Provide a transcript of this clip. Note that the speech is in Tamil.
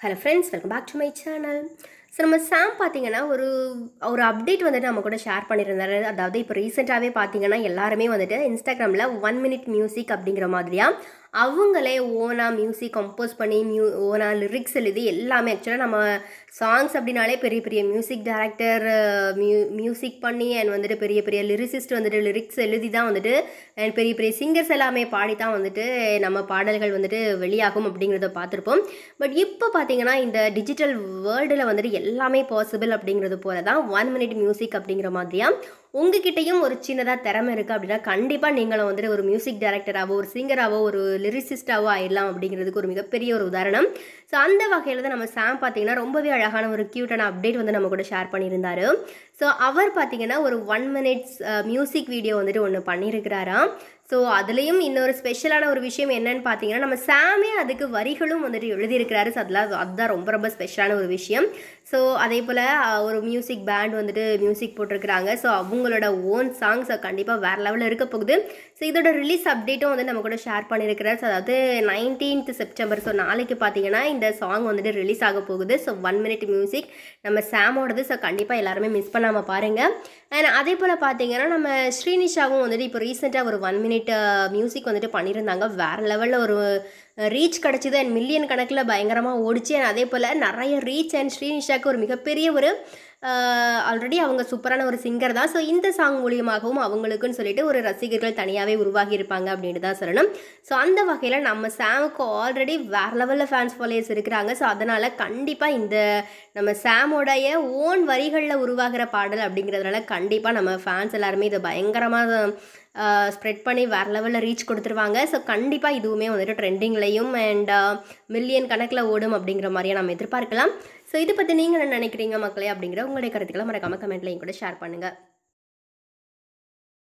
hello friends welcome back to my channel So நம்ம சாம் பார்த்தீங்கன்னா ஒரு ஒரு அப்டேட் வந்துட்டு நம்ம கூட ஷேர் பண்ணியிருந்தாரு அதாவது இப்போ ரீசெண்டாகவே பார்த்தீங்கன்னா எல்லாருமே வந்துட்டு இன்ஸ்டாகிராமில் ஒன் மினிட் மியூசிக் அப்படிங்கிற மாதிரியா அவங்களே ஓனாக மியூசிக் கம்போஸ் பண்ணி மியூ ஓனாக லிரிக்ஸ் எழுதி எல்லாமே ஆக்சுவலாக நம்ம சாங்ஸ் அப்படின்னாலே பெரிய பெரிய மியூசிக் டைரக்டர் மியூ மியூசிக் பண்ணி அண்ட் வந்துட்டு பெரிய பெரிய லிரிசிஸ்ட் வந்துட்டு லிரிக்ஸ் எழுதி தான் வந்துட்டு அண்ட் பெரிய பெரிய சிங்கர்ஸ் எல்லாமே பாடி தான் வந்துட்டு நம்ம பாடல்கள் வந்துட்டு வெளியாகும் அப்படிங்கிறத பார்த்துருப்போம் பட் இப்போ பார்த்தீங்கன்னா இந்த டிஜிட்டல் வேர்ல்டில் வந்துட்டு எல்லாமே பாசிபிள் அப்படிங்கிறது போல தான் ஒன் மினிட் மியூசிக் அப்படிங்கிற மாதிரியா உங்ககிட்டயும் ஒரு சின்னதாக திறமை இருக்குது அப்படின்னா கண்டிப்பாக நீங்களும் வந்துட்டு ஒரு மியூசிக் டைரக்டராகவோ ஒரு சிங்கராகவோ ஒரு லிரிசிஸ்டாவோ ஆயிடலாம் அப்படிங்கிறதுக்கு ஒரு மிகப்பெரிய ஒரு உதாரணம். ஸோ அந்த வகையில் தான் நம்ம சாம் பார்த்தீங்கன்னா ரொம்பவே அழகான ஒரு க்யூட்டான அப்டேட் வந்து நம்ம கூட ஷேர் பண்ணியிருந்தாரு. ஸோ அவர் பார்த்தீங்கன்னா ஒரு ஒன் மினிட்ஸ் மியூசிக் வீடியோ வந்துட்டு ஒன்று பண்ணியிருக்கிறாராம் ஸோ அதுலேயும் இன்னொரு ஸ்பெஷலான ஒரு விஷயம் என்னன்னு பார்த்தீங்கன்னா நம்ம சாமே அதுக்கு வரிகளும் வந்துட்டு எழுதியிருக்கிறாரு. ஸோ அதெல்லாம் அதுதான் ரொம்ப ரொம்ப ஸ்பெஷலான ஒரு விஷயம். ஸோ அதே போல் uh, ஒரு மியூசிக் பேண்ட் வந்துட்டு மியூசிக் போட்டிருக்கிறாங்க. ஸோ அவங்க அவங்களோட ஓன் சாங்ஸை கண்டிப்பாக வேறு லெவலில் இருக்க போகுது. ஸோ இதோட ரிலீஸ் அப்டேட்டும் வந்து நம்ம கூட ஷேர் பண்ணியிருக்கிறார் ஸோ அதாவது நைன்டீன்த் செப்டம்பர் ஸோ நாளைக்கு பார்த்தீங்கன்னா இந்த சாங் வந்துட்டு ரிலீஸ் ஆக போகுது. ஸோ ஒன் மினிட் மியூசிக் நம்ம சாமோடது. ஸோ கண்டிப்பாக எல்லாருமே மிஸ் பண்ணாமல் பாருங்கள் அண்ட் அதே போல் பார்த்தீங்கன்னா நம்ம ஸ்ரீனிஷாவும் வந்துட்டு இப்போ ரீசெண்டாக ஒரு ஒன் மினிட் மியூசிக் வந்துட்டு பண்ணியிருந்தாங்க வேறு லெவலில் ஒரு ரீச் கிடச்சிது. அண்ட் மில்லியன் கணக்கில் பயங்கரமாக ஓடிச்சு. அண்ட் அதே போல் நிறைய ரீச் அண்ட் ஸ்ரீனிஷாவுக்கு ஒரு மிகப்பெரிய ஒரு ஆல்ரெடி அவங்க சூப்பரான ஒரு சிங்கர் தான். ஸோ இந்த சாங் மூலியமாகவும் அவங்களுக்குன்னு சொல்லிட்டு ஒரு ரசிகர்கள் தனியாகவே உருவாகி இருப்பாங்க அப்படின்னு தான் சொல்லணும். ஸோ அந்த வகையில் நம்ம சாமுக்கு ஆல்ரெடி வேறு லெவலில் ஃபேன்ஸ் ஃபாலோயர்ஸ் இருக்கிறாங்க. ஸோ அதனால் கண்டிப்பாக இந்த நம்ம சாமோடைய ஓன் வரிகளில் உருவாகிற பாடல் அப்படிங்கிறதுனால கண்டிப்பாக நம்ம ஃபேன்ஸ் எல்லாருமே இதை பயங்கரமாக ஸ்ப்ரெட் பண்ணி வேறு லெவலில் ரீச் கொடுத்துருவாங்க. ஸோ கண்டிப்பாக இதுவுமே வந்துட்டு ட்ரெண்டிங்லேயும் அண்ட் மில்லியன் கணக்கில் ஓடும் அப்படிங்கிற மாதிரியே நம்ம எதிர்பார்க்கலாம். ஸோ இதை பற்றி நீங்கள் என்ன நினைக்கிறீங்க மக்களே அப்படிங்கிற உங்களுடைய கருத்துக்களை மறக்காமல் கமெண்ட்லையும் கூட ஷேர் பண்ணுங்கள்